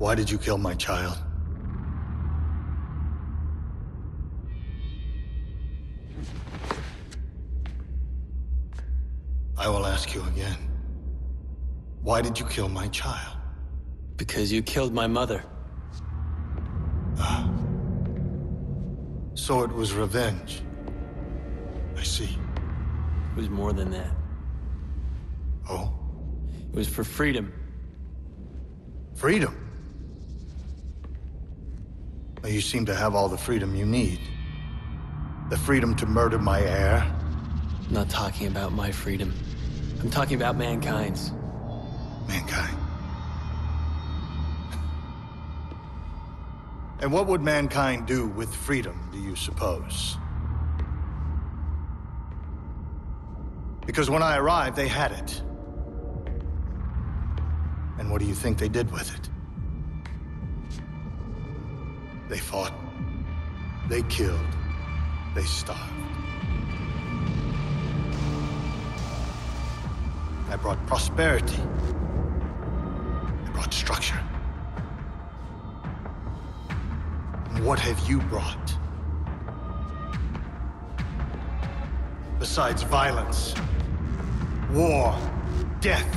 Why did you kill my child? I will ask you again. Why did you kill my child? Because you killed my mother. Ah. So it was revenge. I see. It was more than that. Oh? It was for freedom. Freedom? You seem to have all the freedom you need. The freedom to murder my heir. I'm not talking about my freedom. I'm talking about mankind's. Mankind. And what would mankind do with freedom, do you suppose? Because when I arrived, they had it. And what do you think they did with it? They fought. They killed. They starved. I brought prosperity. I brought structure. What have you brought? Besides violence, war, death,